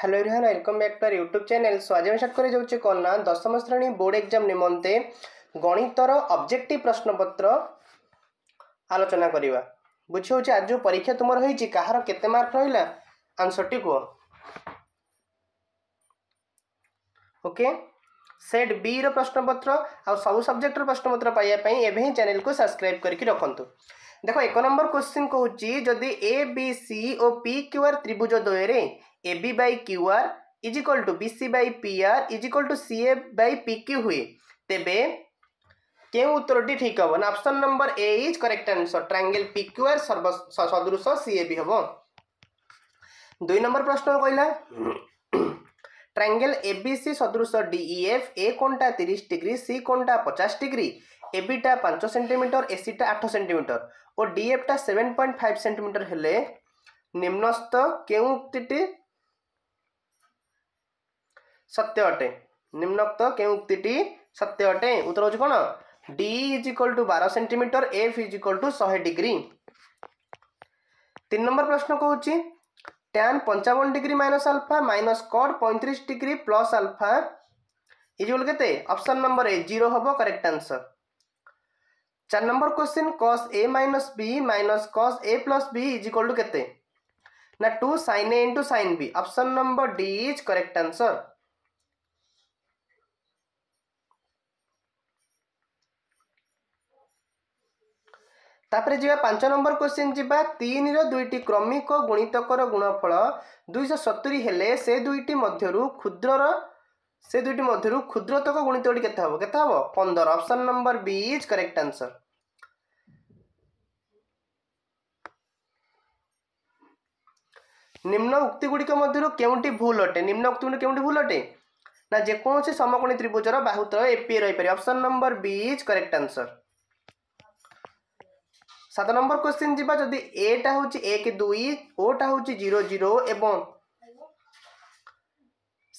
hello Rihan এরকম একটা YouTube channel so আজ আমি স্টার্ট করে যাচ্ছি কন্যা দশম শ্রেণী বোর্ড এক্সাম নিমন্তে গণিতর অবজেক্টিভ প্রশ্নপত্র আলোচনা করা বুঝি হচ্ছে আজ যে পরীক্ষা তোমার হয়েছি কাহার কেতে মার্ক রহিলা আনসরটি কুহ ওকে সেট বি র প্রশ্নপত্র আউ সবু সবজেক্টর প্রশ্নপত্র পাইয়া পাই এবে হি চ্যানেল কু সাবস্ক্রাইব করিকি রাখন্তু দেখো এক নম্বর কোশ্চিন কହୁছি যদি এ বি সি ও পি কিউ আর ত্রিভুজ দ্বয়ের AB by Q R is equal to BC by P R is equal to CA by P Q হুয়ে তেবে কেউ উত্তরটি ঠিক হব না option number A is correct answer triangle P Q R সর্ব সদৃশ CA B হব দুই নম্বর প্রশ্ন কহিলা ট্রাঙ্গেল এবিসি সদৃশ ডিইএফ এ কোণটা তিরিশ ডিগ্রি সি কোণটা পচাশ ডিগ্রি এবিটা পাঁচ সেটিমিটর এসিটা আঠ সেটিমিটর ও ডিএফটা সেভেন পয়েন্ট ফাইভ সেটিমিটর হলে নিম্নস্থ কেউ উক্তিটি सत्य अटे निम्नोक्त केक्ति सत्य अटे उत्तर हूँ कौन D is equal to bar centimetre F is equal to शहे डिग्री तीन नंबर प्रश्न कौन टैन पंचावन degree minus alpha minus cot पैंतीस degree plus alpha equal option number A zero हम करेक्ट आंसर चार number question cos A minus B minus cos A plus B is equal to के two sin A into sin B option number D is correct answer ତାପରେ ଯିବା ପାଞ୍ଚ number question ଯିବା ତିନିର ଦୁଇଟି କ୍ରମିକ ଗୁଣିତକର ଗୁଣଫଳ ଦୁଇଶହ ସତୁରି ହେଲେ ସେ ଦୁଇଟି ମଧ୍ୟରୁ କ୍ଷୁଦ୍ରର ସେ ଦୁଇଟି ମଧ୍ୟରୁ କ୍ଷୁଦ୍ରତକ ଗୁଣିତଟି କେତେ ହେବ କେତେ ହେବ ପନ୍ଦର option number B is correct answer ନିମ୍ନ ଉକ୍ତିଗୁଡ଼ିକ ମଧ୍ୟରୁ କେଉଁଠି ଭୁଲ ଅଟେ ନିମ୍ନ ଉକ୍ତିଗୁଡ଼ିକ କେଉଁଠି ଭୁଲ ଅଟେ ନା ଯେକୌଣସି ସମକୋଣୀ ତ୍ରିଭୁଜର ବାହୁତଳ ଏପିଏ ରହିପାରିବ option number B is correct answer সাত নম্বর কোশ্চিন যা যদি এটা হচ্ছে এক দুই ওটা হচ্ছে জিরো জিরো এবং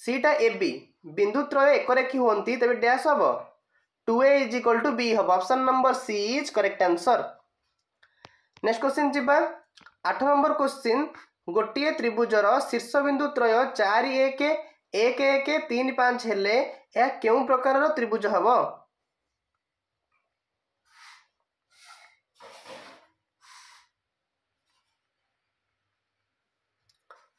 সিটা এ বি বিন্দু ত্রয় একরেখি হুঁতি তবে ড্যাশ হব two A is equal to B হব option number C is correct answer next question যা আঠ নম্বর কোশ্চিন গোটিয়ে ত্রিভুজর শীর্ষবিন্দু ত্রয় চারি এক এক এক তিন পাঁচ হলে ଏହା କେଉଁ ପ୍ରକାରର ତ୍ରିଭୁଜ ହେବ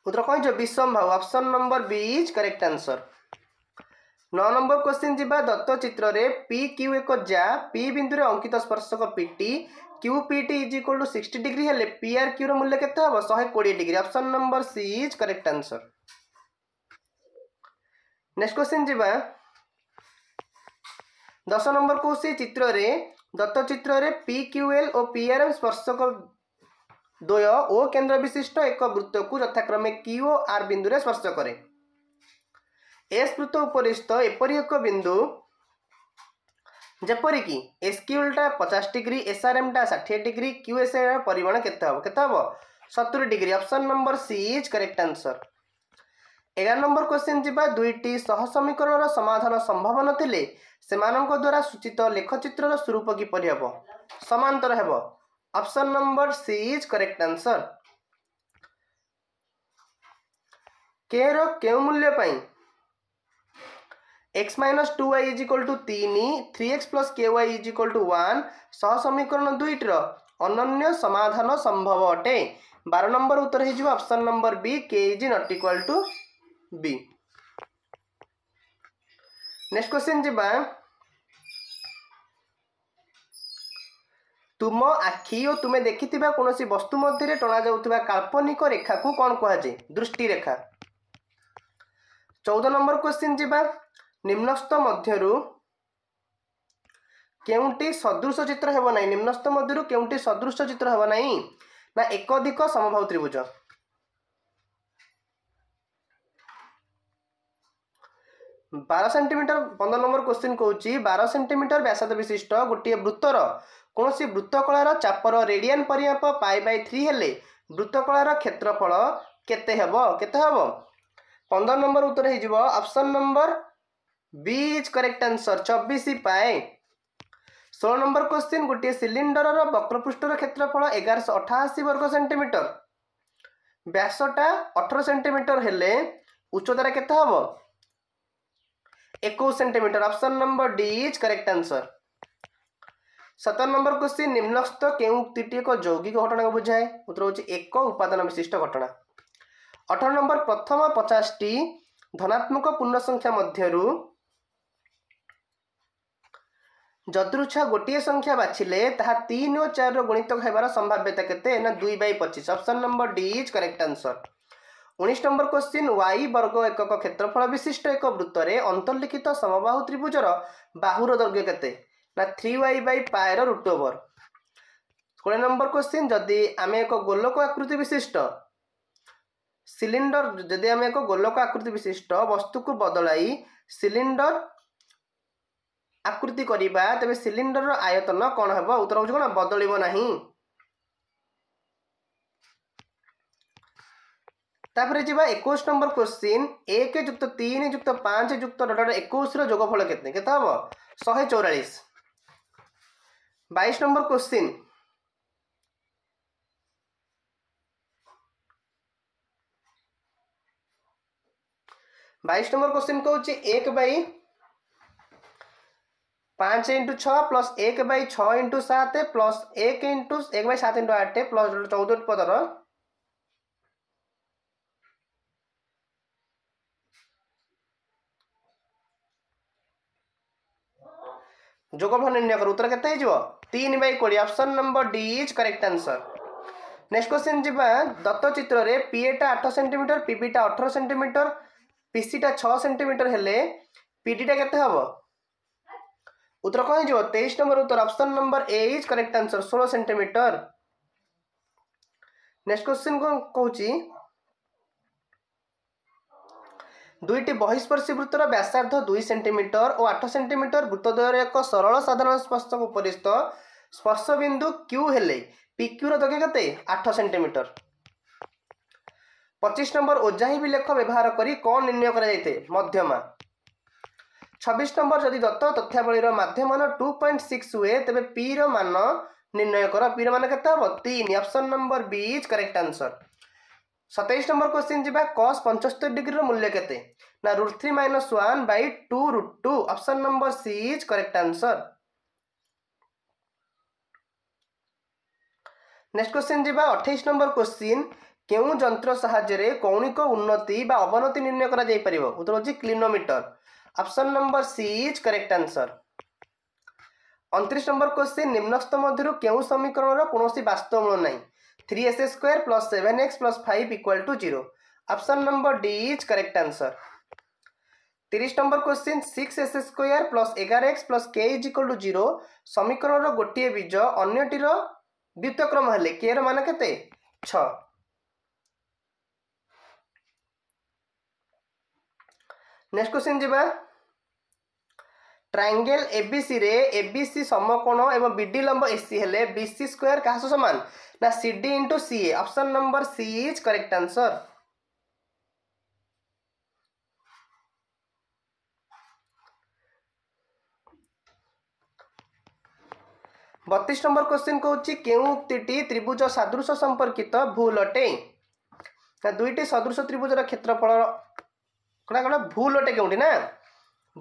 उत्तर कौन विषम भाव option number B is correct answer now number question जीवा दत्त चित्र पी क्यू एक जा पी बिंदु अंकित स्पर्शक PT Q PT is equal to six degree हेल्ले PR Q रूल्य के शहे कोड़े degree option number C is correct answer next question जीवा दस नंबर क्वेश्चन चित्र दत्त चित्र पी क्यू एल और पीआरएम स्पर्शक ଦ୍ୱୟ ଓ କେନ୍ଦ୍ର ବିଶିଷ୍ଟ ଏକ ବୃତ୍ତକୁ ଯଥାକ୍ରମେ କ୍ୟୁ ଓ ଆର୍ ବିନ୍ଦୁରେ ସ୍ପର୍ଶ କରେ ଏସ୍ ବୃତ୍ତ ଉପରିସ୍ତ ଏପରି ଏକ ବିନ୍ଦୁ ଯେପରିକି ଏସ୍କ୍ୟୁଏଲ୍ଟା ପଚାଶ ଡିଗ୍ରୀ ଏସ୍ଆର୍ଏମ୍ଟା ଷାଠିଏ ଡିଗ୍ରୀ କ୍ୟୁଏସ୍ଏର ପରିମାଣ କେତେ ହେବ କେତେ ହେବ ସତୁରି degree option number C is correct answer ଏଗାର ନମ୍ବର କ୍ୱେଶ୍ଚିନ୍ ଯିବା ଦୁଇଟି ସହସମୀକରଣର ସମାଧାନ ସମ୍ଭବ ନଥିଲେ ସେମାନଙ୍କ ଦ୍ୱାରା ସୂଚିତ ଲେଖଚିତ୍ରର ସ୍ୱରୂପ କିପରି ହେବ ସମାନ୍ତର ହେବ option number C is correct answer K रो मूल्य पाई X minus two Y is equal to तीन three X plus K Y is equal to one सह समीकरण दुईटर अन्य समाधान संभव अटे बार नंबर उत्तर हो option number B K is not equal to B next question जावा ତୁମ ଆଖି ଓ ତୁମେ ଦେଖିଥିବା କୌଣସି ବସ୍ତୁ ମଧ୍ୟରେ ଟଣାଯାଉଥିବା କାଳ୍ପନିକ ରେଖାକୁ କ'ଣ କୁହାଯାଏ ଦୃଷ୍ଟି ରେଖା ଚଉଦ ନମ୍ବର କ୍ୱେଶ୍ଚିନ୍ ଯିବା ନିମ୍ନସ୍ଥ ମଧ୍ୟରୁ କେଉଁଠି ସଦୃଶ ଚିତ୍ର ହେବ ନାହିଁ ନିମ୍ନସ୍ଥ ମଧ୍ୟରୁ କେଉଁଠି ସଦୃଶ ଚିତ୍ର ହେବ ନାହିଁ ନା ଏକାଧିକ ସମବାହୁ ତ୍ରିଭୁଜ ବାର ସେଣ୍ଟିମିଟର ପନ୍ଦର ନମ୍ବର କ୍ୱେଶ୍ଚିନ୍ କହୁଛି ବାର ସେଣ୍ଟିମିଟର ବ୍ୟାସାଦ ବିଶିଷ୍ଟ ଗୋଟିଏ ବୃତ୍ତର କୌଣସି ବୃତ୍ତକଳାର ଚାପର ରେଡ଼ିଆନ୍ ପରିମାପ ପାଇ ବାଇ ଥ୍ରୀ ହେଲେ ବୃତ୍ତକଳାର କ୍ଷେତ୍ରଫଳ କେତେ ହେବ କେତେ ହେବ ପନ୍ଦର ନମ୍ବର ଉତ୍ତର ହେଇଯିବ option number B is correct answer ଚବିଶ ପାଏ ଷୋହଳ ନମ୍ବର କ୍ୱେଶ୍ଚିନ୍ ଗୋଟିଏ ସିଲିଣ୍ଡରର ବକ୍ରପୃଷ୍ଠର କ୍ଷେତ୍ରଫଳ ଏଗାରଶହ ଅଠାଅଶୀ ବର୍ଗ ସେଣ୍ଟିମିଟର ବ୍ୟାସଟା ଅଠର ସେଣ୍ଟିମିଟର ହେଲେ ଉଚ୍ଚତାଟା କେତେ ହେବ ଏକୋଇଶ centimetre option number D is correct answer ସତର ନମ୍ବର କୋଶ୍ଚିନ୍ ନିମ୍ନସ୍ଥ କେଉଁ ଉକ୍ତିଟି ଏକ ଯୌଗିକ ଘଟଣାକୁ ବୁଝାଏ ଉତ୍ତର ହେଉଛି ଏକ ଉପାଦାନ ବିଶିଷ୍ଟ ଘଟଣା ଅଠର ନମ୍ବର ପ୍ରଥମ ପଚାଶଟି ଧନାତ୍ମକ ପୂର୍ଣ୍ଣ ସଂଖ୍ୟା ମଧ୍ୟରୁ ଯଦୃଚ୍ଛା ଗୋଟିଏ ସଂଖ୍ୟା ବାଛିଲେ ତାହା ତିନି ଓ ଚାରିର ଗୁଣିତ ହେବାର ସମ୍ଭାବ୍ୟତା କେତେ ନା ଦୁଇ ବାଇ ପଚିଶ option number D is correct answer ଉଣେଇଶ ନମ୍ବର କୋଶ୍ଚିନ୍ ୱାଇ ବର୍ଗ ଏକକ କ୍ଷେତ୍ରଫଳ ବିଶିଷ୍ଟ ଏକ ବୃତ୍ତରେ ଅନ୍ତର୍ଲିଖିତ ସମବାହୁ ତ୍ରିଭୁଜର ବାହୁର ଦୈର୍ଘ୍ୟ କେତେ ନା ଥ୍ରୀ ୱାଇ ବାଇ ପାଏର ରୁଟ୍ ଓଭର କୋଡ଼ିଏ ନମ୍ବର କ୍ୱେଶ୍ଚିନ୍ ଯଦି ଆମେ ଏକ ଗୋଲକ ଆକୃତି ବିଶିଷ୍ଟ ସିଲିଣ୍ଡର ଯଦି ଆମେ ଏକ ଗୋଲକ ଆକୃତି ବିଶିଷ୍ଟ ବସ୍ତୁକୁ ବଦଳାଇ ସିଲିଣ୍ଡର ଆକୃତି କରିବା ତେବେ ସିଲିଣ୍ଡରର ଆୟତନ କ'ଣ ହେବ ଉତ୍ତର ହେଉଛି କ'ଣ ବଦଳିବ ନାହିଁ ତାପରେ ଯିବା ଏକୋଇଶ ନମ୍ବର କ୍ୱେଶ୍ଚିନ୍ ଏକ ଯୁକ୍ତ ତିନି ଯୁକ୍ତ ପାଞ୍ଚ ଯୁକ୍ତ ଡଟ ଏକୋଇଶର ଯୋଗଫଳ କେତେ କେତେ ହେବ ଶହେ ଚଉରାଳିଶ बाईस नंबर क्वेश्चन बैस नंबर क्वेश्चन कौन एक बै पाँच इंटु छ प्लस एक बै छ इंटु सात प्लस एक इंटु एक बै सात इंटु आठ प्लस चौदह पदर जुगफल निर्णय कर उत्तर कैसे होन बै कोड़ी option number D is correct answer next question जावा दत्त चित्र पीएटा आठ सेमिटर पिपिटा अठर सेमिटर पिसीटा छः सेमिटर है पीडीटा के उत्तर कौन तेईस number Uttar option number A is correct answer षोह centimetre next question कौन कौन দুইটি বহিঃস্পর্শী বৃত্তর ব্যাসার্ধ দুই সেটিমিটর ও আঠ সেটিমিটর বৃত্তদ্বয়ের এক সরল সাধারণ স্পর্শ উপরিস্থ স্পর্শবিন্দু কিউ হলে পিকিউর দৈর্ঘ্য কত আঠ সেটিমিটর পঁচিশ নম্বর ওজাহি বিলেখ ব্যবহার করে কণ নির্ণয় করা যাই মধ্যমা ছবিশ নম্বর যদি দত্ত তথ্যাবলীর মাধ্যমান টু পয়েন্ট সিক্স হুয়ে পি র মান নির্ণয় কর পি র মান কত হব তিন option number B is correct answer ସତେଇଶ ନମ୍ବର କ୍ୱେଶ୍ଚିନ୍ ଯିବା କସ୍ ପଞ୍ଚସ୍ତରୀ ଡିଗ୍ରୀର ମୂଲ୍ୟ କେତେ ନା root three minus one by two root two option number C is correct answer next question ଯିବା ଅଠେଇଶ ନମ୍ବର କ୍ୱେଶ୍ଚିନ୍ କେଉଁ ଯନ୍ତ୍ର ସାହାଯ୍ୟରେ କୌଣିକ ଉନ୍ନତି ବା ଅବନତି ନିର୍ଣ୍ଣୟ କରାଯାଇପାରିବ ଉତ୍ତର ହେଉଛି clinometer option number C is correct answer ଅଣତିରିଶ ନମ୍ବର କ୍ୱେଶ୍ଚିନ୍ ନିମ୍ନସ୍ଥ ମଧ୍ୟରୁ କେଉଁ ସମୀକରଣର କୌଣସି ବାସ୍ତବ ନାହିଁ three x square plus seven x plus five equal to zero option number D is correct answer তিরিশ number question six x square plus এগারো x plus K is equal to zero সমীকরণর গোটিয়ে বীজ অন্যটির দ্বিতীয়ক্রম হলে কে র মান কেতে ছ নেক্সট কোশ্চিন যা ট্রাঙ্গেল এবিসি রে এবিসি সমকোণ এবং বিডি লম্ব এসি হলে বিসি স্কোয়ার কাহ সমান ना C D into C A number C is correct answer बतीस नंबर क्वेश्चन कौन के त्रिभुज सदृश संपर्कित भूल अटे दुईट सदृश त्रिभुज क्षेत्रफल कड़ा कड़ा भूल अटे कौटी ना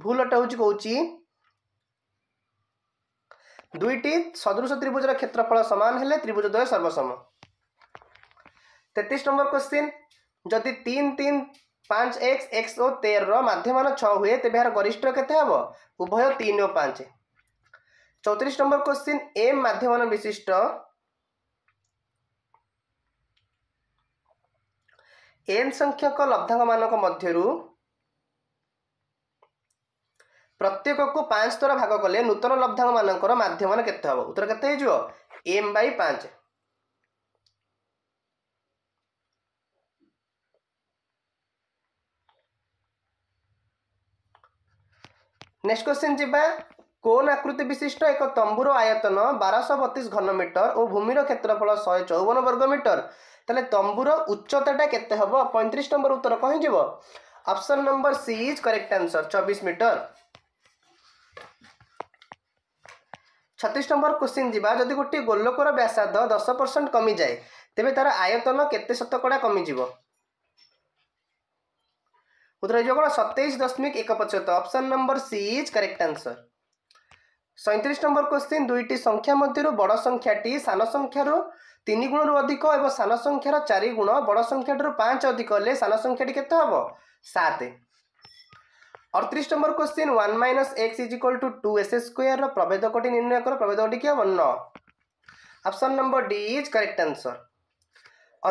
भूल अटे हूँ कौन দুইটি সদৃশ ত্রিভুজের ক্ষেত্রফল সমান হলে ত্রিভুজদ্বয় সর্বসম তেত্রিশ নম্বর কোশ্চিন যদি তিন তিন পাঁচ এক্স এক্স ও তেরর মাধ্যমান ছ হুয়ে তেবে এর গরিষ্ঠ কেতে হব উভয় তিন ও পাঁচ চৌত্রিশ নম্বর কোশ্চিন এম মাধ্যমান বিশিষ্ট এন সংখ্যক লব্ধাঙ্ক মানক মধ্যরু ପ୍ରତ୍ୟେକକୁ ପାଞ୍ଚ ଥର ଭାଗ କଲେ ନୂତନ ଲବ୍ଧାଙ୍କମାନଙ୍କର ମାଧ୍ୟମରେ କେତେ ହେବ ଉତ୍ତର କେତେ ହେଇଯିବ ଏମ୍ ବାଇ ପାଞ୍ଚ ନେକ୍ସଟ କ୍ୱେଶ୍ଚିନ୍ ଯିବା କୋନ୍ ଆକୃତି ବିଶିଷ୍ଟ ଏକ ତମ୍ବୁର ଆୟତନ ବାରଶହ ବତିଶ ଘନ ମିଟର ଓ ଭୂମିର କ୍ଷେତ୍ରଫଳ ଶହେ ଚଉବନ ବର୍ଗ ମିଟର ତାହେଲେ ତମ୍ବୁର ଉଚ୍ଚତାଟା କେତେ ହେବ ପଇଁତିରିଶ ନମ୍ବର ଉତ୍ତର କହିଯିବ option number C is correct answer ଚବିଶ ମିଟର ଛତିଶ ନମ୍ବର କୋଶ୍ଚିନ୍ ଯିବା ଯଦି ଗୋଟିଏ ଗୋଲକର ବ୍ୟାସାର୍ଦ୍ଧ ଦଶ ପରସେଣ୍ଟ କମିଯାଏ ତେବେ ତା'ର ଆୟତନ କେତେ ଶତକଡ଼ା କମିଯିବ ଉତ୍ତର ହେଇଯିବ କ'ଣ ସତେଇଶ ଦଶମିକ ଏକ ପଚହତର option number C is correct answer ସଇଁତିରିଶ number question ଦୁଇଟି ସଂଖ୍ୟା ମଧ୍ୟରୁ ବଡ଼ ସଂଖ୍ୟାଟି ସାନ ସଂଖ୍ୟାରୁ ତିନି ଗୁଣରୁ ଅଧିକ ଏବଂ ସାନ ସଂଖ୍ୟାର ଚାରି ଗୁଣ ବଡ଼ ସଂଖ୍ୟାଠାରୁ ପାଞ୍ଚ ଅଧିକ ହେଲେ ସାନ ସଂଖ୍ୟାଟି କେତେ ହେବ ସାତ 38 नंबर क्वेश्चन 1 - x = 2s² ৰ প্ৰভেদকটি নিৰ্ণয় কৰা প্ৰভেদকটি কি বৰ্ণ option number D is correct answer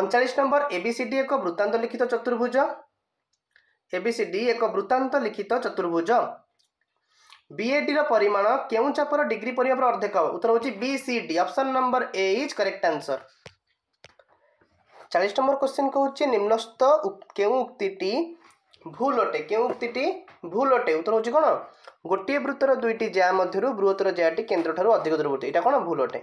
39 number A B C D এক বৃত্তান্ত লিখিত চতুৰ্ভুজ এ বি সি ডি এক বৃত্তান্ত লিখিত চতুৰ্ভুজ বি এ ডি ৰ পৰিমাণ কেউ চাপৰ ডিগ্ৰী পৰিপৰৰৰ্ধ কেউ উত্তৰ হ'ল B C D option number A is correct answer 40 number question কো হ'ল ছি নিম্নস্থ কেউ উক্তিটি ভুল হ'টে কেউ উক্তিটি ভুল অটে উত্তর হচ্ছে কোণ ଗୋଟିଏ ବୃତ୍ତର ଦୁଇଟି ଜ୍ୟା ମଧ୍ୟରୁ ବୃହତ୍ତର ଜ୍ୟାଟି କେନ୍ଦ୍ରଠାରୁ ଅଧିକ ଦୂରବର୍ତ୍ତୀ ଏଇଟା କ'ଣ ଭୁଲ ଅଟେ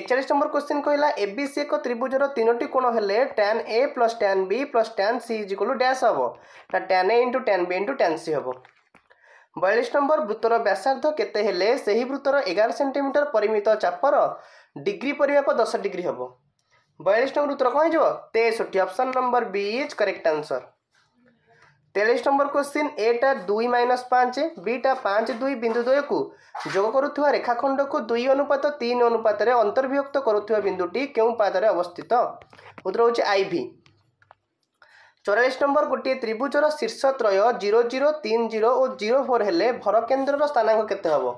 ଏକଚାଳିଶ ନମ୍ବର କ୍ୱେଶ୍ଚିନ୍ କହିଲା ଏବିସି ଏକ ତ୍ରିଭୁଜର ତିନୋଟି କୋଣ ହେଲେ tan A plus tan B plus tan C is equal to dash ହେବ ନା tan A into tan B into tan C ହେବ ବୟାଳିଶ ନମ୍ବର ବୃତ୍ତର ବ୍ୟାସାର୍ଦ୍ଧ କେତେ ହେଲେ ସେହି ବୃତ୍ତର ଏଗାର ସେଣ୍ଟିମିଟର ପରିମିତ ଚାପର ଡିଗ୍ରୀ ପରିମାପ ଦଶ ଡିଗ୍ରୀ ହେବ ବୟାଳିଶ ନମ୍ବର ଉତ୍ତର କ'ଣ ହେଇଯିବ ତେଷଠି option number B is correct answer ତେଳିଶ number question ଏଟା ଦୁଇ ମାଇନସ୍ ପାଞ୍ଚ ବିଟା ପାଞ୍ଚ ଦୁଇ ବିନ୍ଦୁ ଦ୍ୱୟକୁ ଯୋଗ କରୁଥିବା ରେଖାଖଣ୍ଡକୁ ଦୁଇ ଅନୁପାତ ତିନି ଅନୁପାତରେ ଅନ୍ତର୍ଭୁକ୍ତ କରୁଥିବା ବିନ୍ଦୁଟି କେଉଁ ପାଦରେ ଅବସ୍ଥିତ ଉତ୍ତର ହେଉଛି ଆଇଭି ଚଉରାଳିଶ ନମ୍ବର ଗୋଟିଏ ତ୍ରିଭୁଜର ଶୀର୍ଷ ତ୍ରୟ ଜିରୋ ଜିରୋ ତିନି ଜିରୋ ଓ ଜିରୋ ଫୋର୍ ହେଲେ ଭରକେନ୍ଦ୍ରର ସ୍ଥାନାଙ୍କ କେତେ ହେବ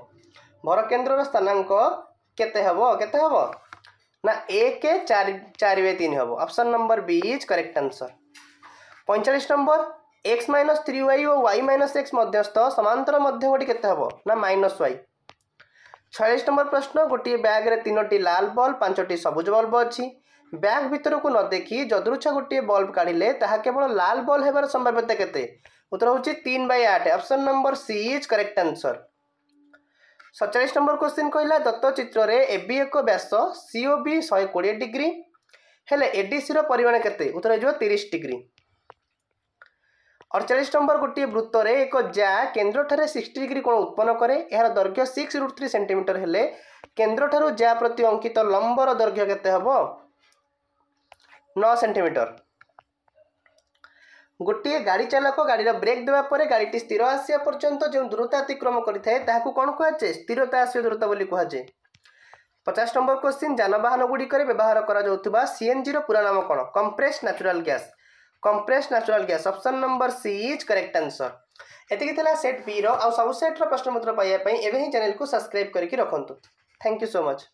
ଭରକେନ୍ଦ୍ରର ସ୍ଥାନାଙ୍କ କେତେ ହେବ କେତେ ହେବ ନା ଏକ ଚାରି ଚାରି ବାଇ ତିନି ହେବ option number B is correct answer ପଇଁଚାଳିଶ number x minus three y ও ওয়াই মাইনস এক্স মধ্যস্থ সমান্তর মধ্যগটি কেতে হব না মাইনস ওয়াই ছয়াশ নম্বর প্রশ্ন গোটিয়ে ব্যাগ্রে তিনোটি লাল বল পাঁচটি সবুজ বল্ব অছি ବ୍ୟାଗ୍ ଭିତରକୁ ନ ଦେଖି ଯଦୃଚ୍ଛା ଗୋଟିଏ ବଲ୍ବ କାଢ଼ିଲେ ତାହା କେବଳ ଲାଲ ବଲ୍ ହେବାର ସମ୍ଭାବ୍ୟତା କେତେ ଉତ୍ତର ହେଉଛି ତିନି ବାଇ ଆଠ option number C is correct answer ସତଚାଳିଶ ନମ୍ବର କ୍ୱେଶ୍ଚିନ୍ କହିଲା ଦତ୍ତ ଚିତ୍ରରେ ଏ ବି ଏକ ବ୍ୟାସ ସିଓ ବି ଶହେ କୋଡ଼ିଏ ଡିଗ୍ରୀ ହେଲେ ଏଡିସିର ପରିମାଣ କେତେ ଉତ୍ତର ହେଇଯିବ ତିରିଶ ଡିଗ୍ରୀ ଅଡ଼ଚାଳିଶ ନମ୍ବର ଗୋଟିଏ ବୃତ୍ତରେ ଏକ ଯା କେନ୍ଦ୍ରଠାରେ ସିକ୍ସଟି ଡିଗ୍ରୀ କୋଣ ଉତ୍ପନ୍ନ କରେ ଏହାର ଦୈର୍ଘ୍ୟ ସିକ୍ସ ରୁଟ୍ ଥ୍ରୀ ସେଣ୍ଟିମିଟର ହେଲେ କେନ୍ଦ୍ରଠାରୁ ଯା ପ୍ରତି ଅଙ୍କିତ ଲମ୍ବର ଦୈର୍ଘ୍ୟ କେତେ ହେବ ନଅ ସେଣ୍ଟିମିଟର ଗୋଟିଏ ଗାଡ଼ି ଚାଳକ ଗାଡ଼ିର ବ୍ରେକ୍ ଦେବା ପରେ ଗାଡ଼ିଟି ସ୍ଥିର ଆସିବା ପର୍ଯ୍ୟନ୍ତ ଯେଉଁ ଦୂରତା ଅତିକ୍ରମ କରିଥାଏ ତାହାକୁ କ'ଣ କୁହାଯାଏ ସ୍ଥିରତା ଆସିବା ଦୂରତା ବୋଲି କୁହାଯାଏ ପଚାଶ ନମ୍ବର କ୍ୱେଶ୍ଚିନ୍ ଯାନବାହନ ଗୁଡ଼ିକରେ ବ୍ୟବହାର କରାଯାଉଥିବା ସିଏନ୍ଜିର ପୁରା ନାମ କ'ଣ compress natural gas compress natural gas option number C is correct answer एति सेट बी रो आउ सब सेट रो प्रश्न पाइबा ही चैनल को सब्सक्राइब करके रखु थैंक यू सो मच